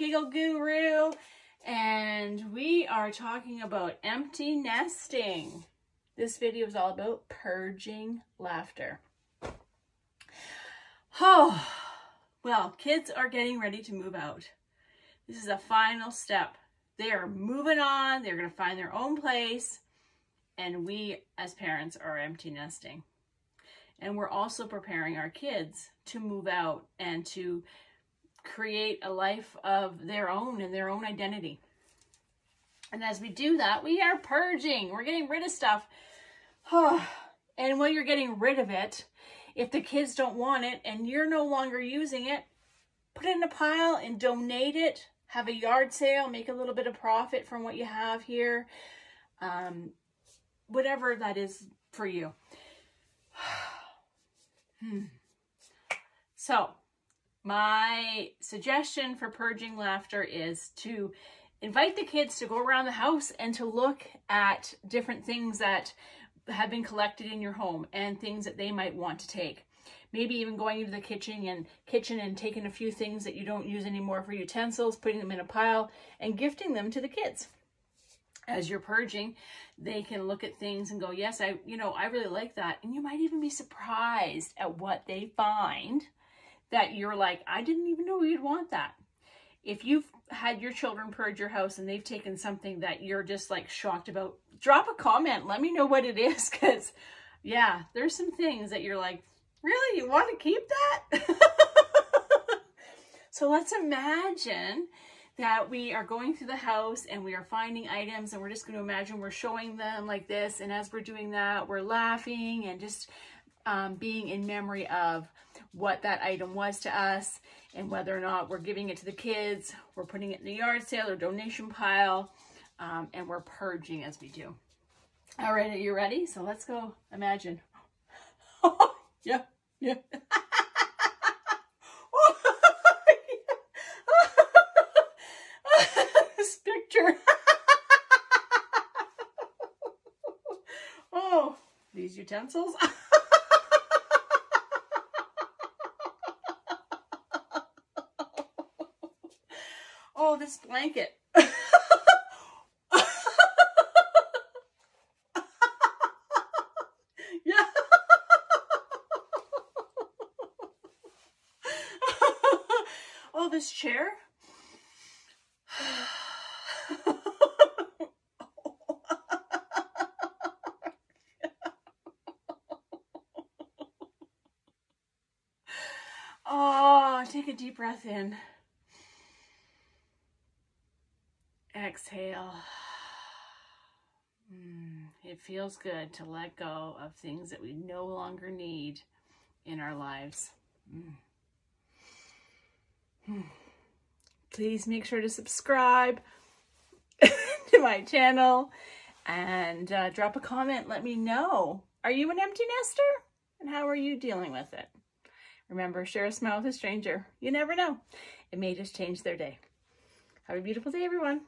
Feel Guru, and we are talking about empty nesting. This video is all about purging laughter. Oh, well, kids are getting ready to move out. This is a final step. They are moving on. They're going to find their own place. And we, as parents, are empty nesting. And we're also preparing our kids to move out and to create a life of their own and their own identity. And as we do that, we are purging. We're getting rid of stuff. and when you're getting rid of it, if the kids don't want it and you're no longer using it, put it in a pile and donate it. Have a yard sale, make a little bit of profit from what you have here. Um, whatever that is for you. hmm. So, my suggestion for purging laughter is to invite the kids to go around the house and to look at different things that have been collected in your home and things that they might want to take. Maybe even going into the kitchen and kitchen and taking a few things that you don't use anymore for utensils, putting them in a pile and gifting them to the kids. As you're purging, they can look at things and go, yes, I, you know, I really like that. And you might even be surprised at what they find that you're like, I didn't even know you'd want that. If you've had your children purge your house and they've taken something that you're just like shocked about, drop a comment. Let me know what it is because, yeah, there's some things that you're like, really, you want to keep that? so let's imagine that we are going through the house and we are finding items and we're just going to imagine we're showing them like this. And as we're doing that, we're laughing and just um, being in memory of what that item was to us and whether or not we're giving it to the kids, we're putting it in the yard sale or donation pile, um, and we're purging as we do. All right, are you ready? So let's go imagine. yeah, yeah. this picture. oh, these utensils. Oh, this blanket. yeah. oh, this chair. oh, take a deep breath in. Exhale. Mm, it feels good to let go of things that we no longer need in our lives. Mm. Mm. Please make sure to subscribe to my channel and uh, drop a comment. Let me know. Are you an empty nester? And how are you dealing with it? Remember, share a smile with a stranger. You never know. It may just change their day. Have a beautiful day, everyone.